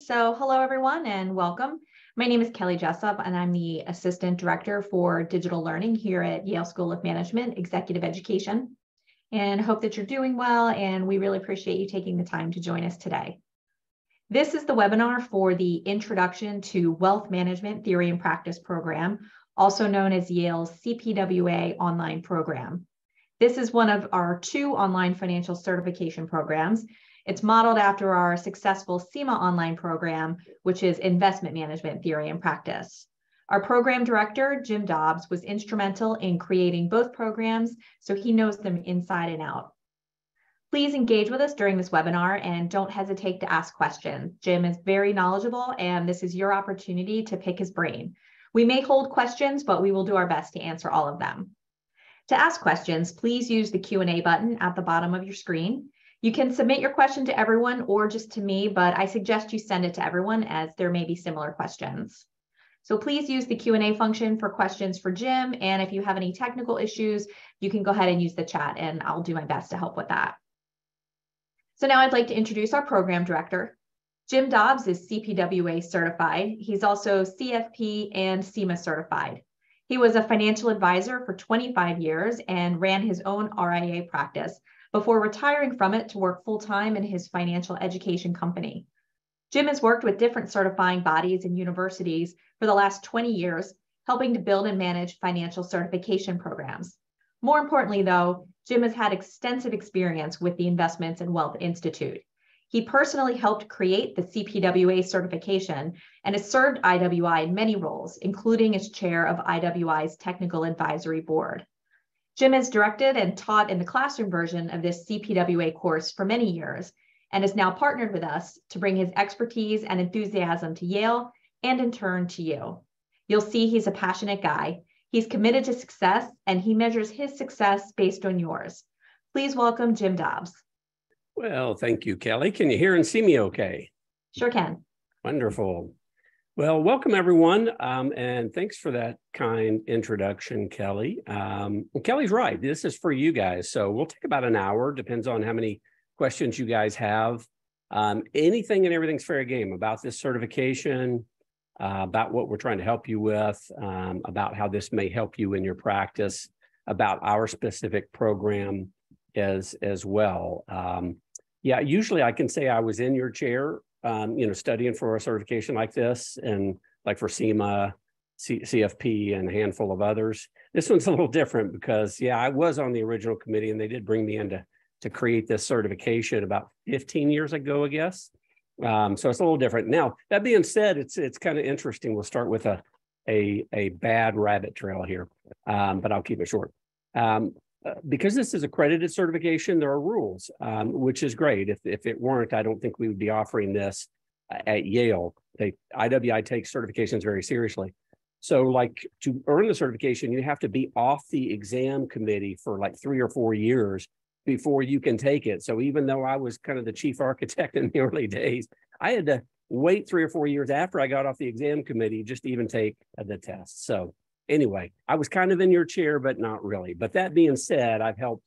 So hello everyone and welcome. My name is Kelly Jessup and I'm the Assistant Director for Digital Learning here at Yale School of Management, Executive Education. And hope that you're doing well and we really appreciate you taking the time to join us today. This is the webinar for the Introduction to Wealth Management Theory and Practice program, also known as Yale's CPWA online program. This is one of our two online financial certification programs it's modeled after our successful CIMA online program, which is Investment Management Theory and Practice. Our program director, Jim Dobbs, was instrumental in creating both programs, so he knows them inside and out. Please engage with us during this webinar and don't hesitate to ask questions. Jim is very knowledgeable and this is your opportunity to pick his brain. We may hold questions, but we will do our best to answer all of them. To ask questions, please use the Q&A button at the bottom of your screen. You can submit your question to everyone or just to me, but I suggest you send it to everyone as there may be similar questions. So please use the Q&A function for questions for Jim. And if you have any technical issues, you can go ahead and use the chat and I'll do my best to help with that. So now I'd like to introduce our program director. Jim Dobbs is CPWA certified. He's also CFP and CIMA certified. He was a financial advisor for 25 years and ran his own RIA practice before retiring from it to work full time in his financial education company. Jim has worked with different certifying bodies and universities for the last 20 years, helping to build and manage financial certification programs. More importantly, though, Jim has had extensive experience with the Investments and Wealth Institute. He personally helped create the CPWA certification and has served IWI in many roles, including as chair of IWI's Technical Advisory Board. Jim has directed and taught in the classroom version of this CPWA course for many years and is now partnered with us to bring his expertise and enthusiasm to Yale and in turn to you. You'll see he's a passionate guy. He's committed to success and he measures his success based on yours. Please welcome Jim Dobbs. Well, thank you, Kelly. Can you hear and see me okay? Sure can. Wonderful. Well, welcome everyone, um, and thanks for that kind introduction, Kelly. Um, Kelly's right. This is for you guys, so we'll take about an hour. Depends on how many questions you guys have. Um, anything and everything's fair game about this certification, uh, about what we're trying to help you with, um, about how this may help you in your practice, about our specific program as as well. Um, yeah, usually I can say I was in your chair um, you know, studying for a certification like this and like for CIMA, C- CFP, and a handful of others. This one's a little different because, yeah, I was on the original committee and they did bring me in to, to create this certification about 15 years ago, I guess. Um, so it's a little different. Now, that being said, it's it's kind of interesting. We'll start with a a, a bad rabbit trail here, um, but I'll keep it short. Um, uh, because this is accredited certification, there are rules, um, which is great. If, if it weren't, I don't think we would be offering this at Yale. They, IWI takes certifications very seriously. So like to earn the certification, you have to be off the exam committee for like three or four years before you can take it. So even though I was kind of the chief architect in the early days, I had to wait three or four years after I got off the exam committee just to even take the test. So anyway, I was kind of in your chair, but not really. But that being said, I've helped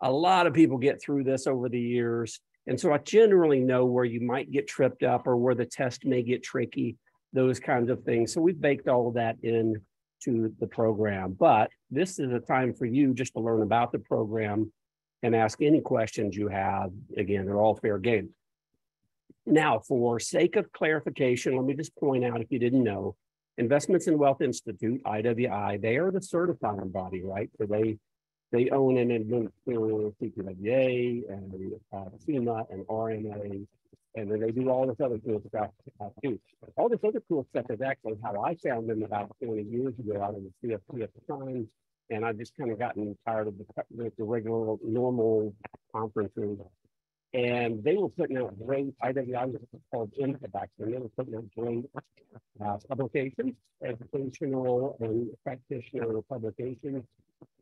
a lot of people get through this over the years. And so I generally know where you might get tripped up or where the test may get tricky, those kinds of things. So we've baked all of that in to the program. But this is a time for you just to learn about the program and ask any questions you have. Again, they're all fair game. Now, for sake of clarification, let me just point out if you didn't know, Investments and Wealth Institute, IWI, they are the certifying body, right? So they they own and administer CPWA and uh, CIMA and RMA, and then they do all this other cool stuff uh, too. All this other cool stuff is actually how I found them about 20 years ago out of the CFP at the time. And I've just kind of gotten tired of the, the regular, normal conferences and they were putting out great, IWI was called IMCA back, and they were putting out great uh, publications, educational and practitioner publications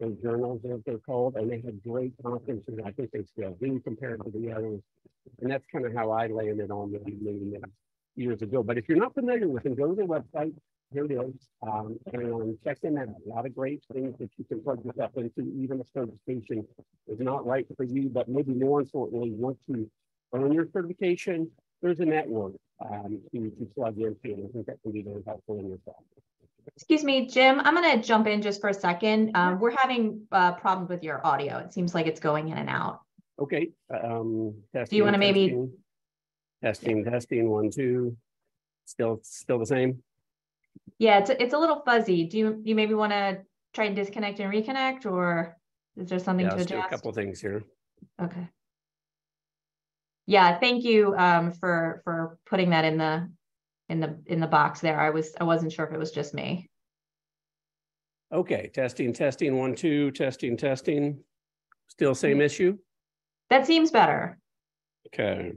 and journals, as they're called, and they had great conferences. I think they still do compared to the others. And that's kind of how I landed on many, many years ago. But if you're not familiar with them, go to their website, here it is. Um, and check them out. A lot of great things that you can plug yourself into. Even a certification is not right for you, but maybe more importantly, once you earn your certification, there's a network um, to, to plug into, and I think that can be very helpful in your process. Excuse me, Jim, I'm going to jump in just for a second. Um, we're having uh, problems with your audio. It seems like it's going in and out. Okay. Um, Do you want to maybe? Testing, testing, testing, one, two. Still, still the same? Yeah, it's, it's a little fuzzy. Do you, you maybe want to try and disconnect and reconnect or is there something Yeah, to do a couple things here. Okay. Yeah, thank you um for for putting that in the in the in the box there. I was I wasn't sure if it was just me. Okay, testing, testing, one, two, testing, testing. Still same issue? That seems better. Okay,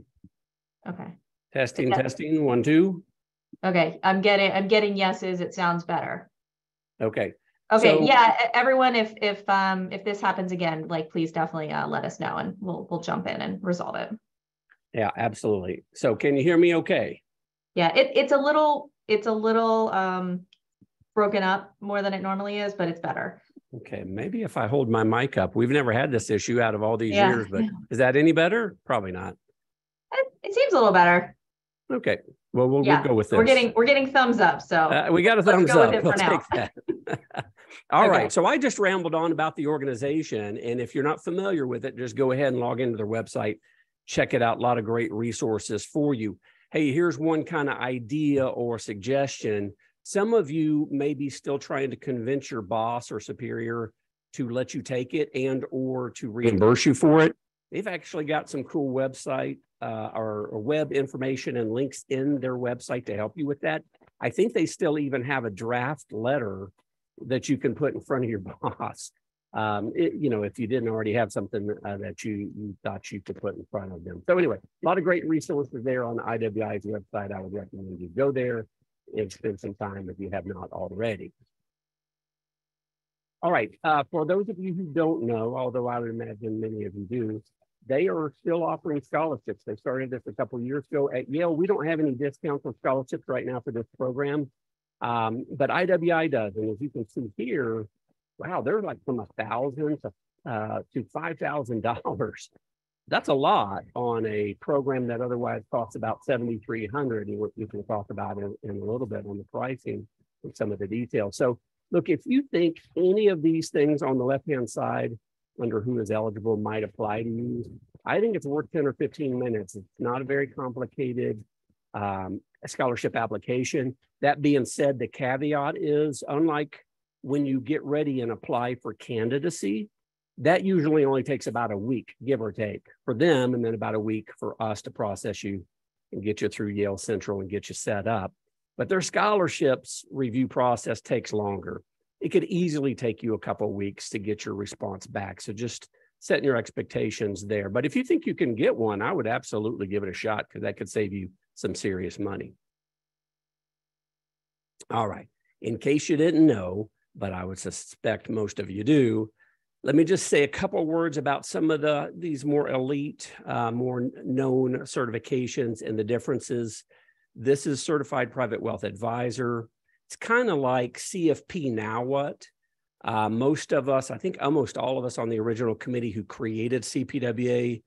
Okay. testing, testing, one, two. Okay, I'm getting I'm getting yeses. It sounds better. Okay, Okay, So- yeah, everyone, if if um if this happens again, like please definitely uh let us know and we'll we'll jump in and resolve it. yeah, absolutely. So can you hear me okay? Yeah, it it's a little it's a little um broken up more than it normally is, but it's better. Okay, maybe if I hold my mic up, we've never had this issue out of all these Yeah. years, but is that any better? Probably not. It, it seems a little better. Okay, well, we'll, we'll go with this. We're getting we're getting thumbs up. So Uh, we got a thumbs up. We'll take that. All right. Okay. So I just rambled on about the organization. And if you're not familiar with it, just go ahead and log into their website. Check it out. A lot of great resources for you. Hey, here's one kind of idea or suggestion. Some of you may be still trying to convince your boss or superior to let you take it and or to reimburse you for it. They've actually got some cool website uh, or, or web information and links in their website to help you with that. I think they still even have a draft letter that you can put in front of your boss. Um, it- you know, if you didn't already have something uh, that you, you thought you could put in front of them. So anyway, a lot of great resources there on IWI's website. I would recommend you go there and spend some time if you have not already. All right, uh, for those of you who don't know, although I would imagine many of you do, they are still offering scholarships. They started this a couple years ago at Yale. We don't have any discounts on scholarships right now for this program. Um, but IWI does. And as you can see here, wow, they're like from a thousand to uh, to five thousand dollars. That's a lot on a program that otherwise costs about seventy three hundred. And we can talk about in, in a little bit on the pricing and some of the details. So look, if you think any of these things on the left hand side under who is eligible might apply to you, I think it's worth 10 or 15 minutes. It's not a very complicated um, scholarship application. That being said, the caveat is unlike when you get ready and apply for candidacy, that usually only takes about a week, give or take, for them, and then about a week for us to process you and get you through Yale Central and get you set up. But their scholarships review process takes longer. It could easily take you a couple weeks to get your response back. So just setting your expectations there. But if you think you can get one, I would absolutely give it a shot because that could save you some serious money. All right. In case you didn't know, but I would suspect most of you do, let me just say a couple words about some of the these more elite, uh, more known certifications and the differences. This is Certified Private Wealth Advisor. It's kind of like CFP Now What. Uh, most of us, I think almost all of us on the original committee who created CPWA,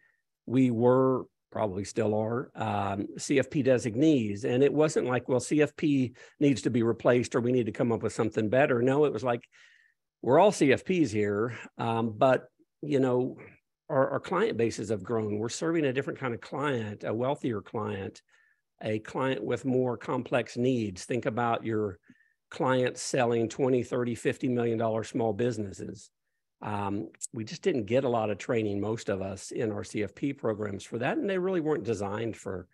we were probably still are um, CFP designees. And it wasn't like, well, CFP needs to be replaced or we need to come up with something better. No, it was like, we're all CFPs here, um, but you know, our, our client bases have grown. We're serving a different kind of client, a wealthier client, a client with more complex needs. Think about your clients selling 20, 30, 50 million dollar small businesses. Um, we just didn't get a lot of training, most of us in our CFP programs for that, and they really weren't designed for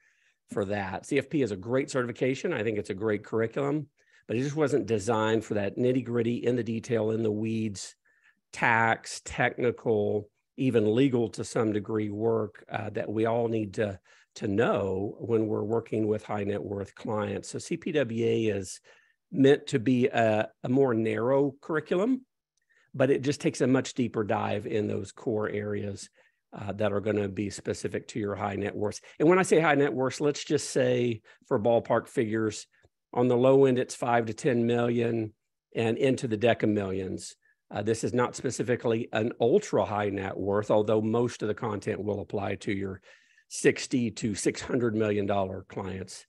for that. CFP is a great certification. I think it's a great curriculum, but it just wasn't designed for that nitty gritty in the detail, in the weeds, tax, technical, even legal to some degree work uh, that we all need to to know when we're working with high net worth clients. So CPWA is meant to be a, a more narrow curriculum, but it just takes a much deeper dive in those core areas uh, that are going to be specific to your high net worth. And when I say high net worth, let's just say for ballpark figures, on the low end, it's five to 10 million and into the deca millions. Uh, this is not specifically an ultra high net worth, although most of the content will apply to your 60 to 600 million dollar clients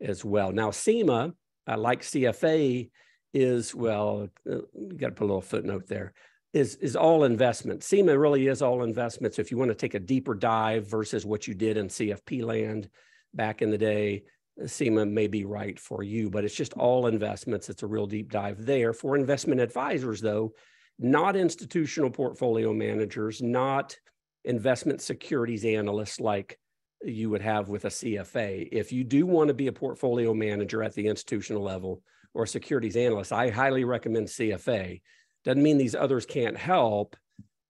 as well. Now, CIMA, uh, like CFA, is well, uh, you got to put a little footnote there. Is is all investment. CIMA really is all investments. If you want to take a deeper dive versus what you did in CFP land back in the day, CIMA may be right for you, but it's just all investments. It's a real deep dive there. For investment advisors, though, not institutional portfolio managers, not investment securities analysts like you would have with a CFA. If you do want to be a portfolio manager at the institutional level or a securities analyst, I highly recommend CFA. Doesn't mean these others can't help,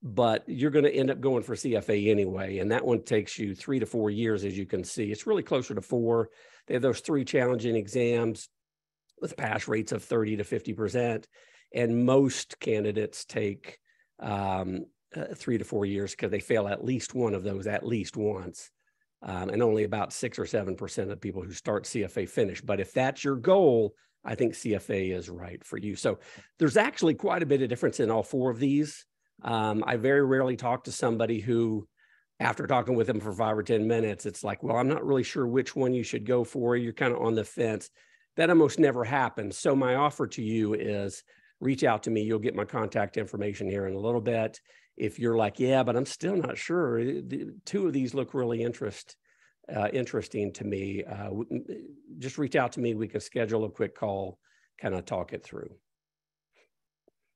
but you're going to end up going for CFA anyway. And that one takes you three to four years, as you can see. It's really closer to four. They have those three challenging exams with pass rates of 30 to 50%. And most candidates take um, uh, three to four years because they fail at least one of those at least once um, and only about six or seven percent of people who start CFA finish. But if that's your goal, I think CFA is right for you. So there's actually quite a bit of difference in all four of these. Um, I very rarely talk to somebody who, after talking with them for five or 10 minutes, it's like, well, I'm not really sure which one you should go for. You're kind of on the fence. That almost never happens. So my offer to you is reach out to me. You'll get my contact information here in a little bit if you're like, yeah, but I'm still not sure. The, two of these look really interest, uh, interesting to me. Uh, just reach out to me. We can schedule a quick call, kind of talk it through.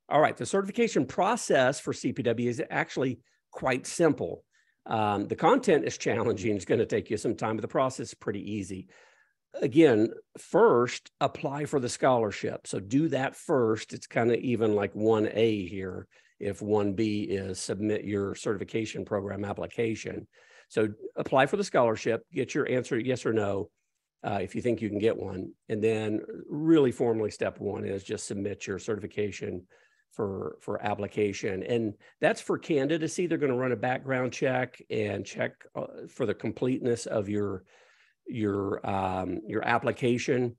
All right, the certification process for CPW is actually quite simple. Um, the content is challenging. It's going to take you some time, but the process is pretty easy. Again, first, apply for the scholarship. So do that first. It's kind of even like 1A here if 1B is submit your certification program application. So apply for the scholarship, get your answer yes or no uh, if you think you can get one. And then really formally step one is just submit your certification for for application. And that's for candidacy. They're going to run a background check and check uh, for the completeness of your your um, your application.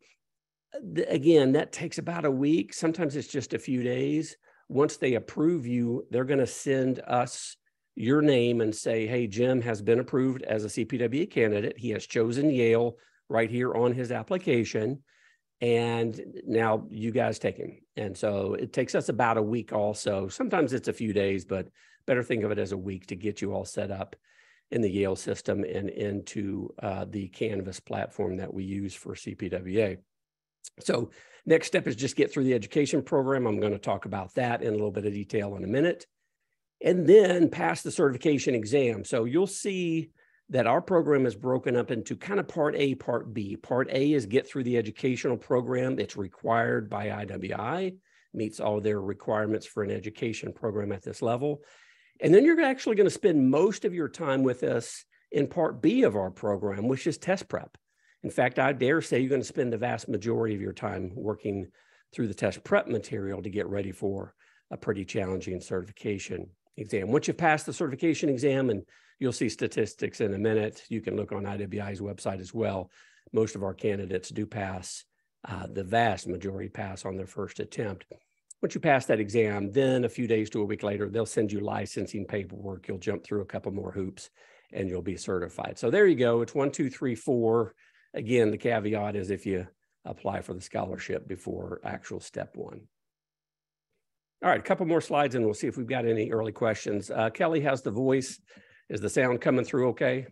Again that takes about a week. Sometimes it's just a few days once they approve you, they're going to send us your name and say, hey, Jim has been approved as a CPW candidate. He has chosen Yale right here on his application. And now you guys take him. And so it takes us about a week also. Sometimes it's a few days, but better think of it as a week to get you all set up in the Yale system and into uh, the Canvas platform that we use for CPWA. So next step is just get through the education program. I'm going to talk about that in a little bit of detail in a minute. And then pass the certification exam. So you'll see that our program is broken up into kind of part A, part B. Part A is get through the educational program. It's required by IWI, meets all their requirements for an education program at this level. And then you're actually going to spend most of your time with us in part B of our program, which is test prep. In fact, I dare say you're going to spend the vast majority of your time working through the test prep material to get ready for a pretty challenging certification exam. Once you've passed the certification exam, and you'll see statistics in a minute, you can look on IWI's website as well. Most of our candidates do pass, uh, the vast majority pass on their first attempt. Once you pass that exam, then a few days to a week later, they'll send you licensing paperwork. You'll jump through a couple more hoops and you'll be certified. So there you go. It's one, two, three, four Again, the caveat is if you apply for the scholarship before actual step one. All right, a couple more slides and we'll see if we've got any early questions. Uh, Kelly has the voice. Is the sound coming through okay?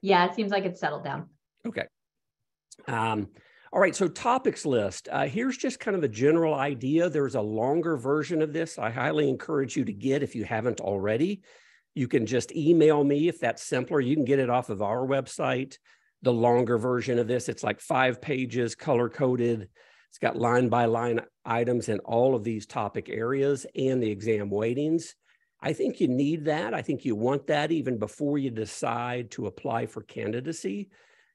Yeah, it seems like it's settled down. Okay. Um, all right, so topics list. Uh, here's just kind of a general idea. There's a longer version of this I highly encourage you to get if you haven't already. You can just email me if that's simpler. You can get it off of our website the longer version of this. It's like five pages, color coded. It's got line by line items in all of these topic areas and the exam weightings. I think you need that. I think you want that even before you decide to apply for candidacy.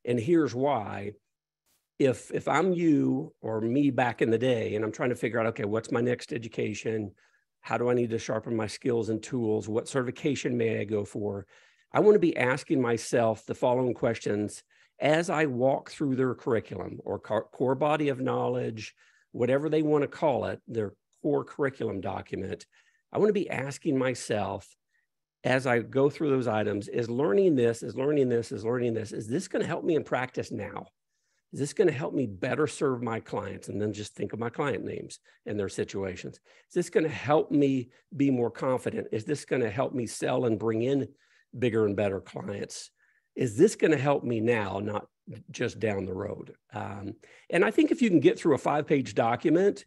And here's why. If if I'm you or me back in the day and I'm trying to figure out, okay, what's my next education? How do I need to sharpen my skills and tools? What certification may I go for? I want to be asking myself the following questions as I walk through their curriculum or core body of knowledge, whatever they want to call it, their core curriculum document, I want to be asking myself, as I go through those items is learning this, is learning this, is learning this. Is this going to help me in practice now? Is this going to help me better serve my clients? And then just think of my client names and their situations. Is this going to help me be more confident? Is this going to help me sell and bring in bigger and better clients? Is this going to help me now, not just down the road? Um, and I think if you can get through a five page document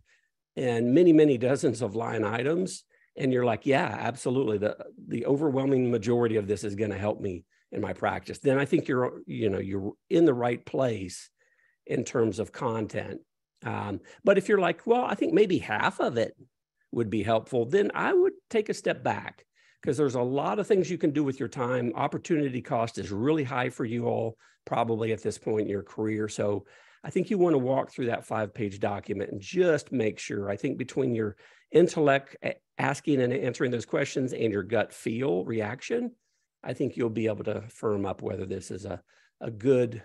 and many, many dozens of line items, and you're like, yeah, absolutely. The, the overwhelming majority of this is going to help me in my practice. Then I think you're, you know, you're in the right place in terms of content. Um, but if you're like, well, I think maybe half of it would be helpful, then I would take a step back because there's a lot of things you can do with your time. Opportunity cost is really high for you all, probably at this point in your career. So I think you want to walk through that five page document and just make sure. I think between your intellect asking and answering those questions and your gut feel reaction, I think you'll be able to firm up whether this is a, a good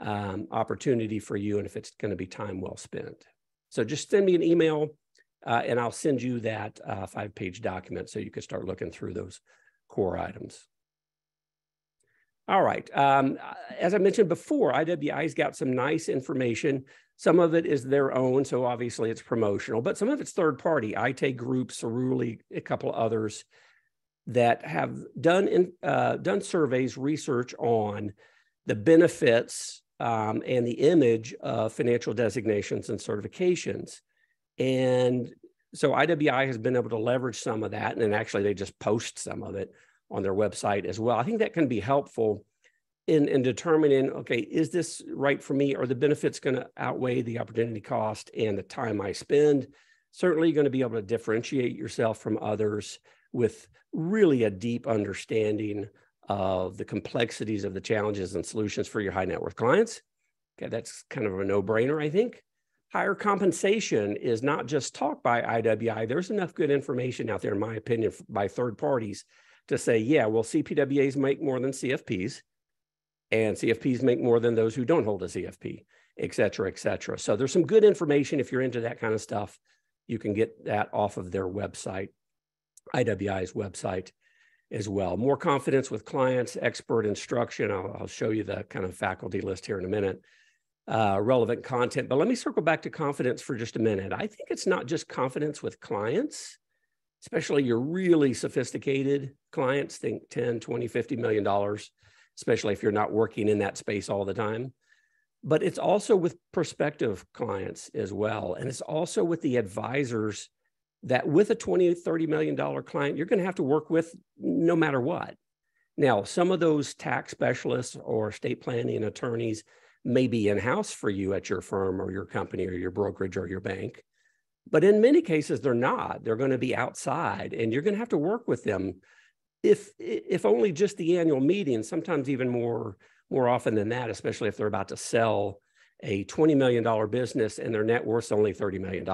um, opportunity for you and if it's going to be time well spent. So just send me an email uh, and I'll send you that uh, five page document so you can start looking through those core items. All right. Um, as I mentioned before, IWI's got some nice information. Some of it is their own, so obviously it's promotional, but some of it's third party. ITA Group, Cerulli, a couple others that have done in, uh, done surveys, research on the benefits um, and the image of financial designations and certifications. And so IWI has been able to leverage some of that, and actually they just post some of it on their website as well. I think that can be helpful in, in determining, okay, is this right for me? Are the benefits going to outweigh the opportunity cost and the time I spend? Certainly, going to be able to differentiate yourself from others with really a deep understanding of the complexities of the challenges and solutions for your high net worth clients. Okay, that's kind of a no brainer, I think. Higher compensation is not just talk by IWI. There's enough good information out there, in my opinion, by third parties to say, yeah, well, CPWAs make more than CFPs, and CFPs make more than those who don't hold a CFP, et cetera, et cetera. So there's some good information if you're into that kind of stuff. You can get that off of their website, IWI's website as well. More confidence with clients, expert instruction. I'll, I'll show you the kind of faculty list here in a minute. Uh, relevant content. But let me circle back to confidence for just a minute. I think it's not just confidence with clients, especially your really sophisticated clients, think 10, 20, 50 million dollars, especially if you're not working in that space all the time. But it's also with prospective clients as well. And it's also with the advisors that with a 20 30 million dollar client you're going to have to work with no matter what now some of those tax specialists or estate planning attorneys may be in-house for you at your firm or your company or your brokerage or your bank but in many cases they're not. They're going to be outside and you're going to have to work with them if if only just the annual meeting sometimes even more more often than that especially if they're about to sell a $20 million business and their net worth's only $30 million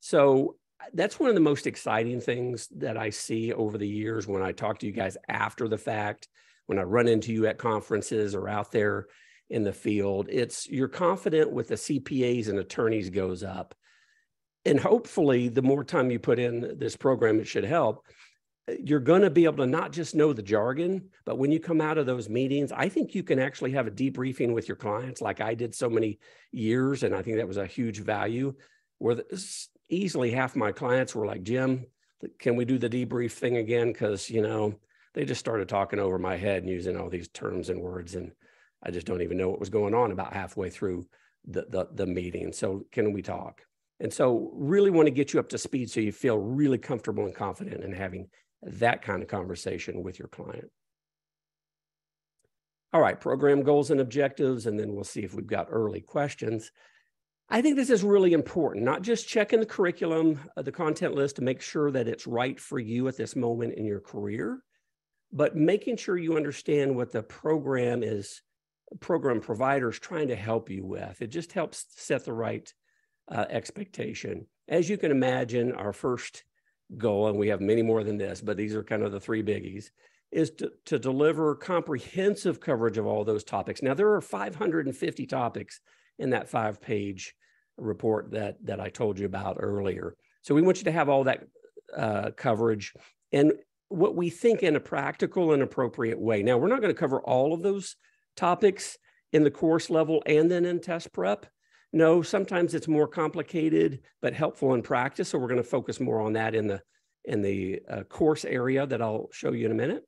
so that's one of the most exciting things that I see over the years when I talk to you guys after the fact, when I run into you at conferences or out there in the field. It's you're confident with the CPAs and attorneys goes up. And hopefully, the more time you put in this program, it should help. Uh, you're going to be able to not just know the jargon, but when you come out of those meetings, I think you can actually have a debriefing with your clients, like I did so many years. And I think that was a huge value where the, easily half my clients were like, Jim, can we do the debrief thing again? Because, you know, they just started talking over my head and using all these terms and words. And I just don't even know what was going on about halfway through the, the, the meeting. So can we talk? And so really want to get you up to speed so you feel really comfortable and confident in having that kind of conversation with your client. All right, program goals and objectives, and then we'll see if we've got early questions. I think this is really important, not just checking the curriculum, uh, the content list to make sure that it's right for you at this moment in your career, but making sure you understand what the program is, program providers trying to help you with. It just helps set the right uh, expectation. As you can imagine, our first goal, and we have many more than this, but these are kind of the three biggies, is to, to deliver comprehensive coverage of all those topics. Now, there are 550 topics in that five page report that that I told you about earlier. So we want you to have all that uh, coverage. And what we think in a practical and appropriate way. Now, we're not going to cover all of those topics in the course level and then in test prep. No, sometimes it's more complicated but helpful in practice. So we're going to focus more on that in the in the uh, course area that I'll show you in a minute.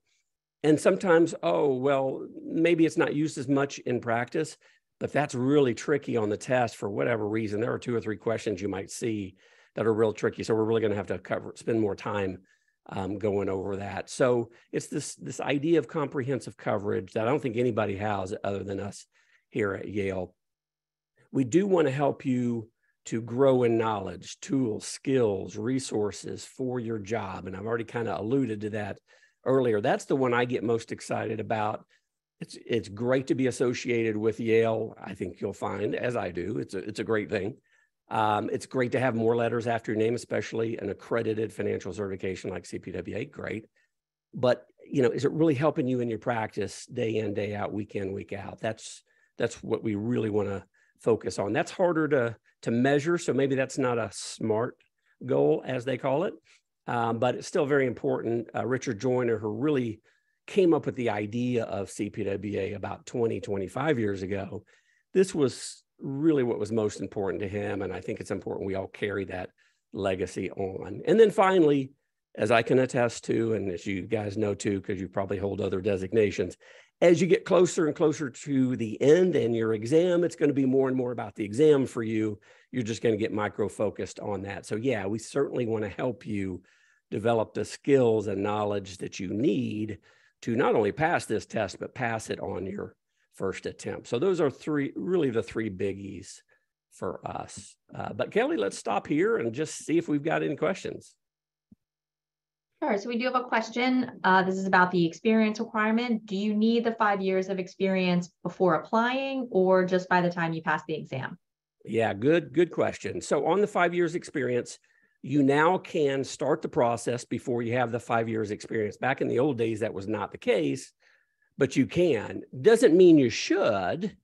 And sometimes, oh, well, maybe it's not used as much in practice, but that's really tricky on the test for whatever reason. There are two or three questions you might see that are real tricky. So we're really going to have to cover, spend more time um, going over that. So it's this this idea of comprehensive coverage that I don't think anybody has other than us here at Yale. We do want to help you to grow in knowledge, tools, skills, resources for your job. And I've already kind of alluded to that earlier. That's the one I get most excited about. It's it's great to be associated with Yale. I think you'll find, as I do, it's a it's a great thing. Um, it's great to have more letters after your name, especially an accredited financial certification like CPWA. Great, but you know, is it really helping you in your practice day in, day out, week in, week out? That's that's what we really want to focus on. That's harder to to measure, so maybe that's not a smart goal, as they call it, um, but it's still very important. Uh, Richard Joyner, who really came up with the idea of CPWA about 20, 25 years ago, this was really what was most important to him. And I think it's important we all carry that legacy on. And then finally, as I can attest to, and as you guys know too, because you probably hold other designations, as you get closer and closer to the end and your exam, it's going to be more and more about the exam for you. You're just going to get micro focused on that. So, yeah, we certainly want to help you develop the skills and knowledge that you need to not only pass this test, but pass it on your first attempt. So, those are three really the three biggies for us. Uh, but, Kelly, let's stop here and just see if we've got any questions. Sure. So we do have a question. Uh, this is about the experience requirement. Do you need the five years of experience before applying or just by the time you pass the exam? Yeah, good, good question. So on the five years experience, you now can start the process before you have the five years experience. Back in the old days, that was not the case, but you can. Doesn't mean you should.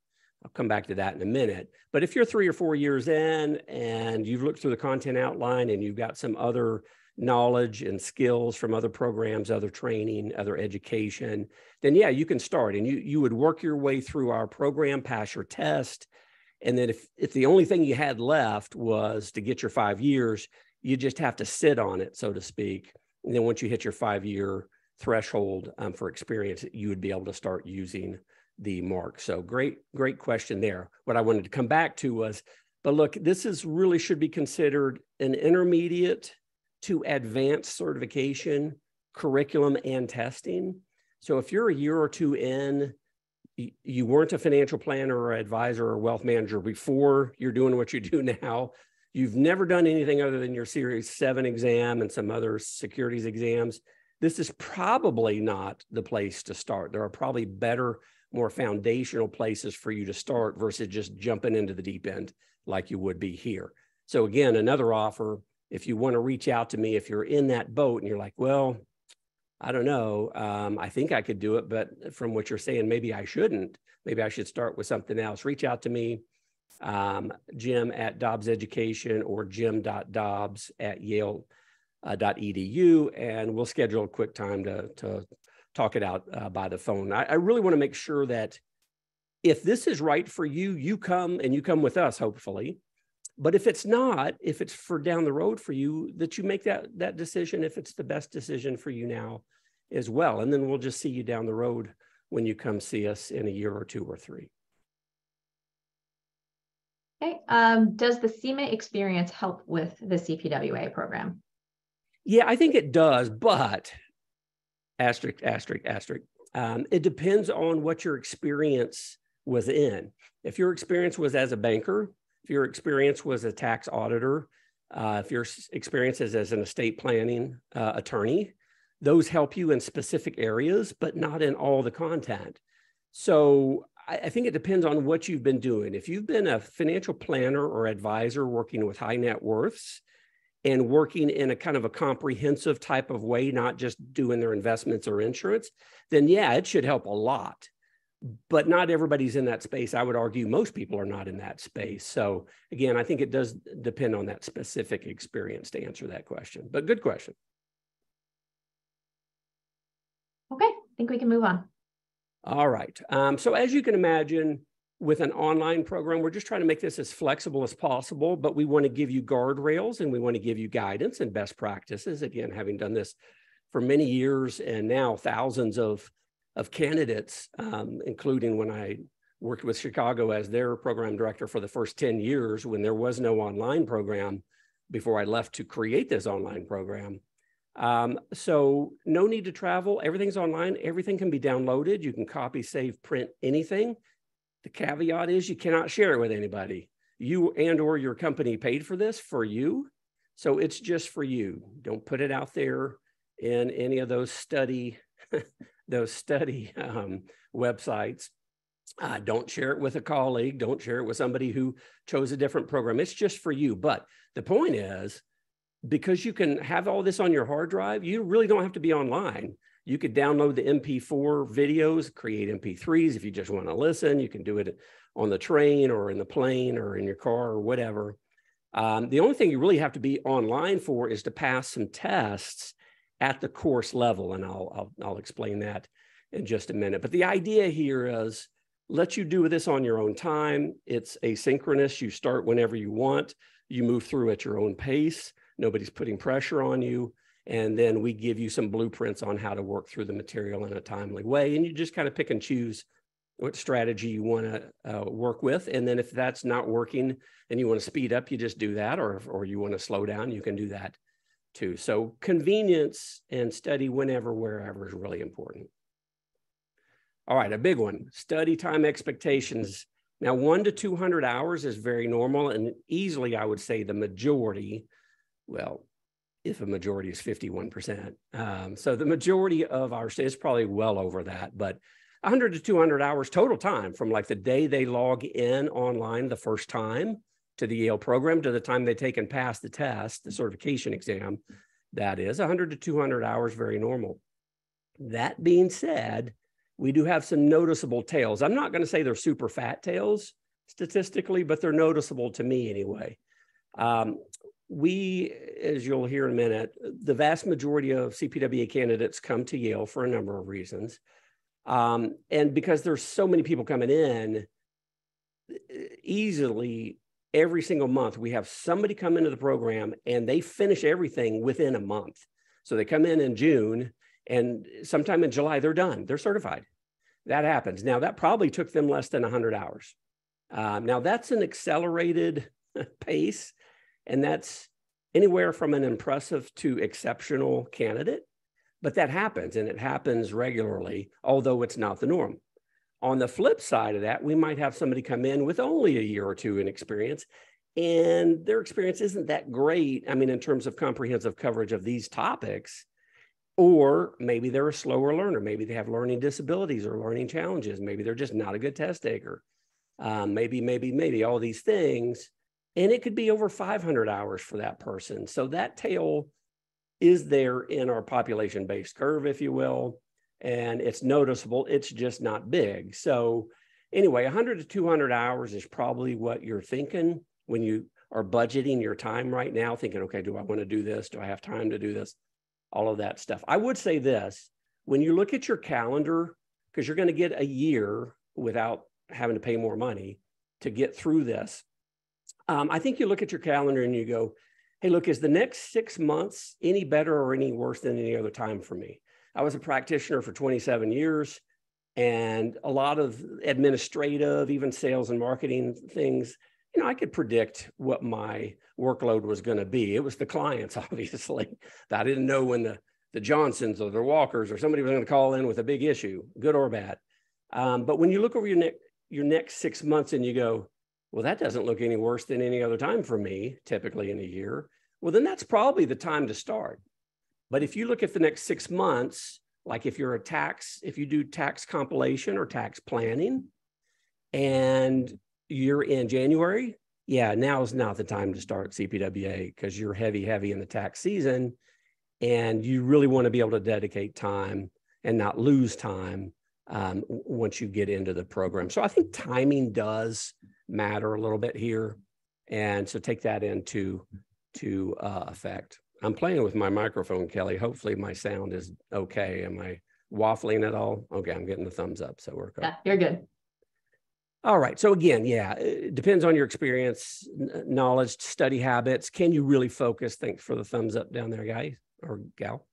I'll come back to that in a minute. But if you're three or four years in and you've looked through the content outline and you've got some other knowledge and skills from other programs, other training, other education, then yeah, you can start and you you would work your way through our program, pass your test, and then if if the only thing you had left was to get your five years, you just have to sit on it, so to speak. And then once you hit your five year threshold um, for experience, you would be able to start using the mark. So great, great question there. What I wanted to come back to was, but look, this is really should be considered an intermediate to advanced certification, curriculum, and testing. So if you're a year or two in, you weren't a financial planner or advisor or wealth manager before you're doing what you do now. You've never done anything other than your Series 7 exam and some other securities exams. This is probably not the place to start. There are probably better, more foundational places for you to start versus just jumping into the deep end like you would be here. So, again, another offer if you want to reach out to me, if you're in that boat and you're like, well, I don't know, um, I think I could do it, but from what you're saying, maybe I shouldn't. Maybe I should start with something else. Reach out to me, um, Jim at Dobbs Education or jim.dobbs at yale.edu, uh, and we'll schedule a quick time to, to talk it out uh, by the phone. I, I really want to make sure that if this is right for you, you come and you come with us, hopefully. But if it's not, if it's for down the road for you, that you make that that decision if it's the best decision for you now as well. And then we'll just see you down the road when you come see us in a year or two or three. Okay. Um, does the CIMA experience help with the CPWA program? Yeah, I think it does, but asterisk, asterisk, asterisk. Um, it depends on what your experience was in. If your experience was as a banker, if your experience was a tax auditor, uh, if your experience is as an estate planning uh, attorney, those help you in specific areas, but not in all the content. So I, I think it depends on what you've been doing. If you've been a financial planner or advisor working with high net worths, and working in a kind of a comprehensive type of way, not just doing their investments or insurance, then yeah, it should help a lot but not everybody's in that space. I would argue most people are not in that space. So again, I think it does depend on that specific experience to answer that question. But good question. Okay, I think we can move on. All right. Um, so as you can imagine, with an online program, we're just trying to make this as flexible as possible, but we want to give you guardrails and we want to give you guidance and best practices. Again, having done this for many years and now thousands of, of candidates, um, including when I worked with Chicago as their program director for the first 10 years when there was no online program before I left to create this online program. Um, so no need to travel. Everything's online. Everything can be downloaded. You can copy, save, print anything. The caveat is you cannot share it with anybody. You and or your company paid for this for you. So it's just for you. Don't put it out there in any of those study, those study um, websites. Uh, don't share it with a colleague. Don't share it with somebody who chose a different program. It's just for you. But the point is, because you can have all this on your hard drive, you really don't have to be online. You could download the MP4 videos, create MP3s if you just want to listen. You can do it on the train or in the plane or in your car or whatever. Um, the only thing you really have to be online for is to pass some tests at the course level, and I'll, I'll, I'll explain that in just a minute. But the idea here is let you do this on your own time. It's asynchronous. You start whenever you want. You move through at your own pace nobody's putting pressure on you. And then we give you some blueprints on how to work through the material in a timely way. And you just kind of pick and choose what strategy you want to uh, work with. And then if that's not working and you want to speed up, you just do that. Or, or you want to slow down, you can do that too. So convenience and study whenever, wherever is really important. All right, a big one, study time expectations. Now, one to 200 hours is very normal and easily, I would say the majority well, if a majority is 51%. Um, so the majority of our state is probably well over that, but 100 to 200 hours total time from like the day they log in online the first time to the Yale program to the time they take and pass the test, the certification exam. That is 100 to 200 hours, very normal. That being said, we do have some noticeable tails. I'm not going to say they're super fat tails statistically, but they're noticeable to me anyway. Um, we, as you'll hear in a minute, the vast majority of CPWA candidates come to Yale for a number of reasons. Um, and because there's so many people coming in, easily every single month we have somebody come into the program and they finish everything within a month. So they come in in June and sometime in July they're done, they're certified. That happens. Now that probably took them less than 100 hours. Um, now that's an accelerated pace and that's anywhere from an impressive to exceptional candidate. But that happens and it happens regularly, although it's not the norm. On the flip side of that, we might have somebody come in with only a year or two in experience, and their experience isn't that great. I mean, in terms of comprehensive coverage of these topics, or maybe they're a slower learner. Maybe they have learning disabilities or learning challenges. Maybe they're just not a good test taker. Um, maybe, maybe, maybe all these things and it could be over 500 hours for that person. So that tail is there in our population based curve, if you will, and it's noticeable. It's just not big. So, anyway, 100 to 200 hours is probably what you're thinking when you are budgeting your time right now, thinking, okay, do I want to do this? Do I have time to do this? All of that stuff. I would say this when you look at your calendar, because you're going to get a year without having to pay more money to get through this um, I think you look at your calendar and you go, hey, look, is the next six months any better or any worse than any other time for me? I was a practitioner for 27 years and a lot of administrative, even sales and marketing things. You know, I could predict what my workload was going to be. It was the clients, obviously. I didn't know when the the Johnsons or the Walkers or somebody was going to call in with a big issue, good or bad. Um, but when you look over your next your next six months and you go, well, that doesn't look any worse than any other time for me, typically in a year. Well, then that's probably the time to start. But if you look at the next six months, like if you're a tax, if you do tax compilation or tax planning and you're in January, yeah, now is not the time to start CPWA because you're heavy, heavy in the tax season and you really want to be able to dedicate time and not lose time um, once you get into the program. So I think timing does matter a little bit here. And so take that into to uh, effect. I'm playing with my microphone, Kelly. Hopefully my sound is okay. Am I waffling at all? Okay, I'm getting the thumbs up, so we're good. Yeah, you're good. All right. So again, yeah, it depends on your experience, knowledge, study habits. Can you really focus? Thanks for the thumbs up down there, guys or gal.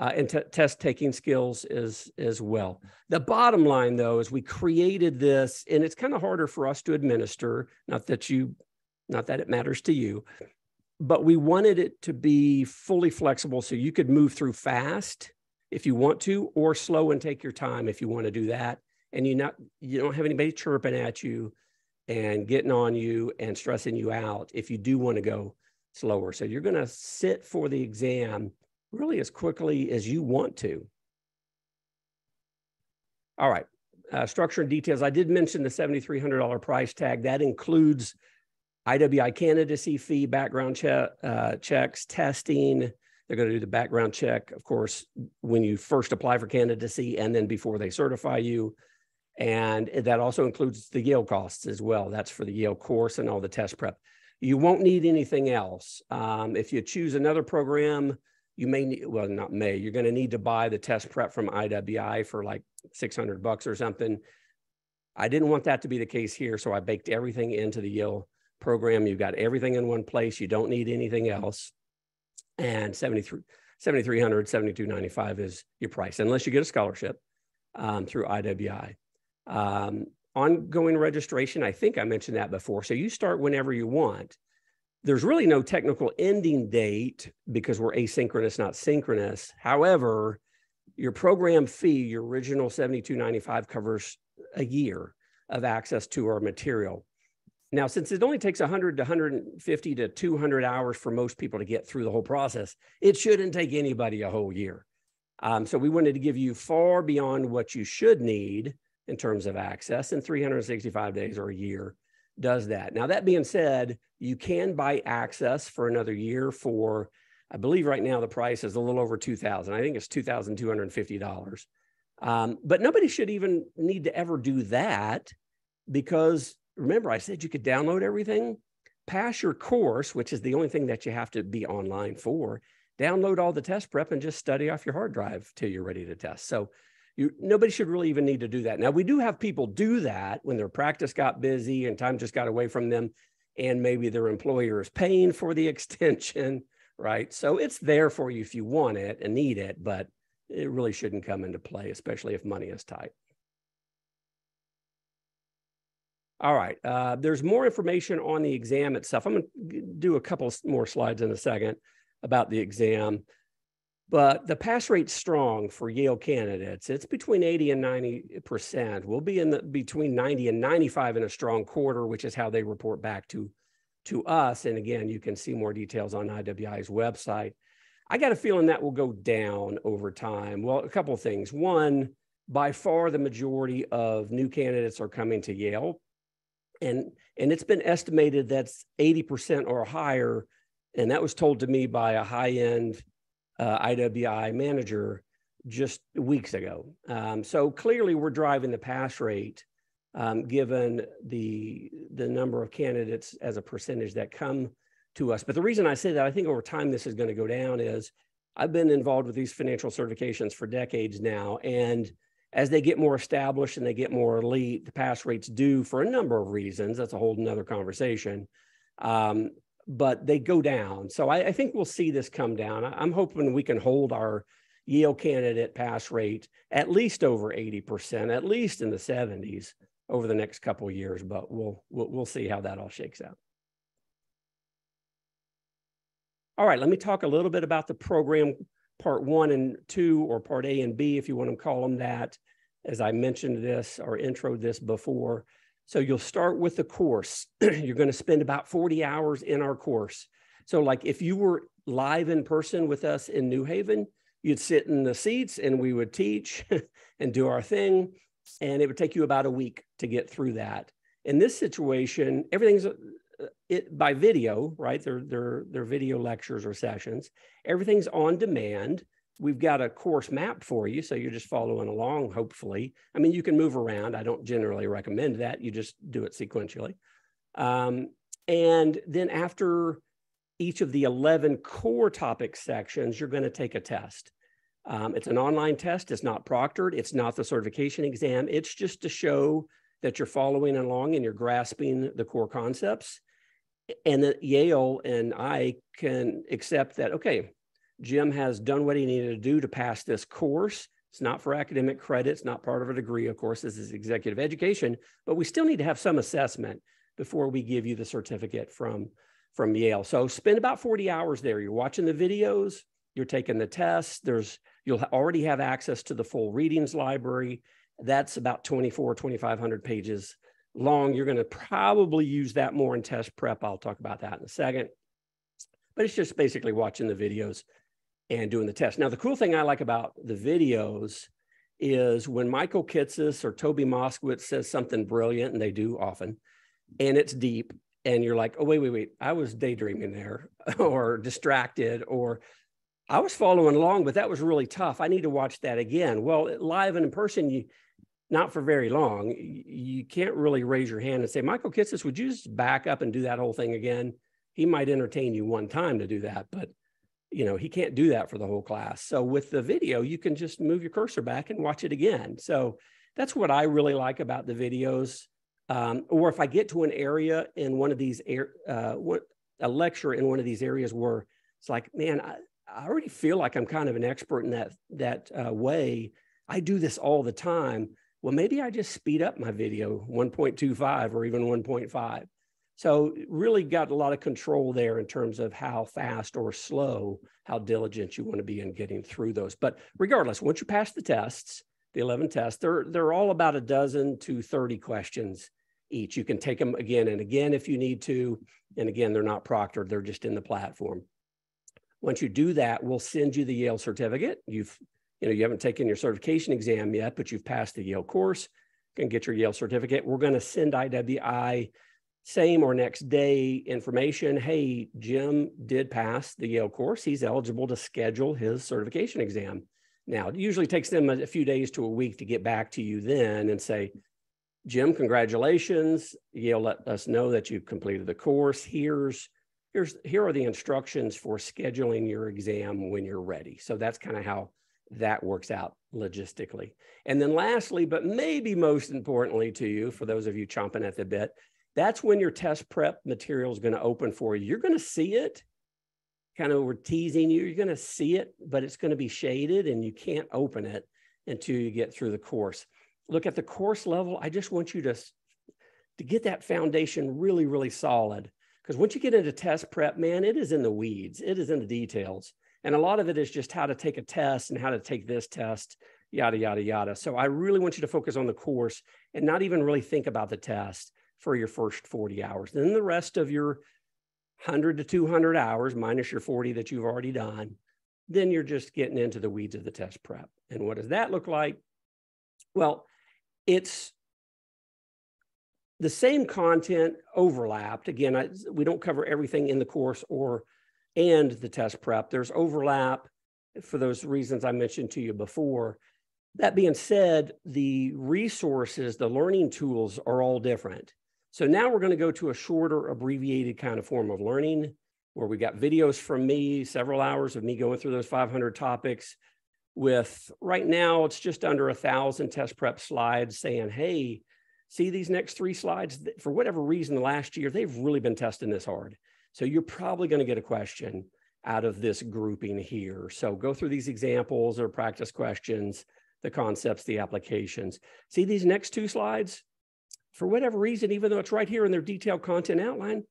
Uh, and t- test taking skills as as well. The bottom line, though, is we created this, and it's kind of harder for us to administer. Not that you, not that it matters to you, but we wanted it to be fully flexible, so you could move through fast if you want to, or slow and take your time if you want to do that and you not you don't have anybody chirping at you and getting on you and stressing you out if you do want to go slower. So you're going to sit for the exam really as quickly as you want to. All right, uh, structure and details. I did mention the $7,300 price tag. That includes IWI candidacy fee, background che- uh, checks, testing. They're going to do the background check, of course, when you first apply for candidacy and then before they certify you. And that also includes the Yale costs as well. That's for the Yale course and all the test prep. You won't need anything else. Um, if you choose another program, you may need, well, not may, you're going to need to buy the test prep from IWI for like 600 bucks or something. I didn't want that to be the case here. So I baked everything into the Yale program. You've got everything in one place. You don't need anything else. And 73, 7,300, 7295 is your price, unless you get a scholarship um, through IWI. Um, ongoing registration, I think I mentioned that before. So you start whenever you want. There's really no technical ending date because we're asynchronous, not synchronous. However, your program fee, your original 72.95 covers a year of access to our material. Now, since it only takes 100 to 150 to 200 hours for most people to get through the whole process, it shouldn't take anybody a whole year. Um, so we wanted to give you far beyond what you should need in terms of access, in 365 days or a year does that. Now, that being said, you can buy access for another year for, I believe right now the price is a little over 2000 I think it's $2,250. Um, but nobody should even need to ever do that because remember, I said you could download everything, pass your course, which is the only thing that you have to be online for, download all the test prep and just study off your hard drive till you're ready to test. So you, nobody should really even need to do that. Now, we do have people do that when their practice got busy and time just got away from them, and maybe their employer is paying for the extension, right? So it's there for you if you want it and need it, but it really shouldn't come into play, especially if money is tight. All right, uh, there's more information on the exam itself. I'm going to do a couple more slides in a second about the exam but the pass rate's strong for Yale candidates. It's between 80 and 90%. We'll be in the between 90 and 95 in a strong quarter, which is how they report back to, to us. And again, you can see more details on IWI's website. I got a feeling that will go down over time. Well, a couple of things. One, by far the majority of new candidates are coming to Yale. And, and it's been estimated that's 80% or higher. And that was told to me by a high end uh, IWI manager just weeks ago. Um, so clearly, we're driving the pass rate, um, given the the number of candidates as a percentage that come to us. But the reason I say that I think over time this is going to go down is I've been involved with these financial certifications for decades now, and as they get more established and they get more elite, the pass rates do for a number of reasons. That's a whole nother conversation. Um, but they go down. So I, I think we'll see this come down. I, I'm hoping we can hold our Yale candidate pass rate at least over 80%, at least in the 70s over the next couple years, but we'll, we'll, we'll see how that all shakes out. All right, let me talk a little bit about the program part one and two, or part A and B, if you want to call them that. As I mentioned this or intro this before, so you'll start with the course. You're going to spend about 40 hours in our course. So, like if you were live in person with us in New Haven, you'd sit in the seats and we would teach and do our thing. And it would take you about a week to get through that. In this situation, everything's uh, it, by video, right? They're, they're, they're video lectures or sessions. Everything's on demand we've got a course map for you. So you're just following along, hopefully. I mean, you can move around. I don't generally recommend that. You just do it sequentially. Um, and then after each of the 11 core topic sections, you're going to take a test. Um, it's an online test. It's not proctored. It's not the certification exam. It's just to show that you're following along and you're grasping the core concepts. And that Yale and I can accept that, okay, Jim has done what he needed to do to pass this course. It's not for academic credit. It's not part of a degree. Of course, this is executive education, but we still need to have some assessment before we give you the certificate from, from Yale. So spend about 40 hours there. You're watching the videos, you're taking the tests. There's, you'll already have access to the full readings library. That's about 24, 2,500 pages long. You're going to probably use that more in test prep. I'll talk about that in a second. But it's just basically watching the videos and doing the test. Now, the cool thing I like about the videos is when Michael Kitces or Toby Moskowitz says something brilliant, and they do often, and it's deep, and you're like, oh, wait, wait, wait, I was daydreaming there or distracted, or I was following along, but that was really tough. I need to watch that again. Well, live and in person, you not for very long. You can't really raise your hand and say, Michael Kitces, would you just back up and do that whole thing again? He might entertain you one time to do that, but you know, he can't do that for the whole class. So with the video, you can just move your cursor back and watch it again. So that's what I really like about the videos. Um, or if I get to an area in one of these, uh, what, a lecture in one of these areas where it's like, man, I, I already feel like I'm kind of an expert in that that uh, way. I do this all the time. Well, maybe I just speed up my video 1.25 or even 1.5 so really got a lot of control there in terms of how fast or slow, how diligent you want to be in getting through those. But regardless, once you pass the tests, the 11 tests, they're, they're all about a dozen to 30 questions each. You can take them again and again if you need to. And again, they're not proctored, they're just in the platform. Once you do that, we'll send you the Yale certificate. You've, you know, you haven't taken your certification exam yet, but you've passed the Yale course, can get your Yale certificate. We're going to send IWI same or next day information hey jim did pass the yale course. He's eligible to schedule his certification exam. Now it usually takes them a few days to a week to get back to you then and say jim congratulations. Yale let us know that you've completed the course. Here's here's here are the instructions for scheduling your exam when you're ready. So that's kind of how that works out logistically. And then lastly but maybe most importantly to you for those of you chomping at the bit that's when your test prep material is going to open for you. You're going to see it, kind of we're teasing you. You're going to see it, but it's going to be shaded and you can't open it until you get through the course. Look at the course level. I just want you to, to get that foundation really, really solid. Because once you get into test prep, man, it is in the weeds, it is in the details. And a lot of it is just how to take a test and how to take this test, yada, yada, yada. So I really want you to focus on the course and not even really think about the test for your first 40 hours. Then the rest of your 100 to 200 hours, minus your 40 that you've already done, then you're just getting into the weeds of the test prep. And what does that look like? Well, it's the same content overlapped. Again, I, we don't cover everything in the course or and the test prep. There's overlap for those reasons I mentioned to you before. That being said, the resources, the learning tools are all different. So now we're going to go to a shorter abbreviated kind of form of learning where we got videos from me, several hours of me going through those 500 topics with right now it's just under a thousand test prep slides saying, hey, see these next three slides for whatever reason last year they've really been testing this hard. So you're probably going to get a question out of this grouping here. So go through these examples or practice questions, the concepts, the applications. See these next two slides? For whatever reason, even though it's right here in their detailed content outline,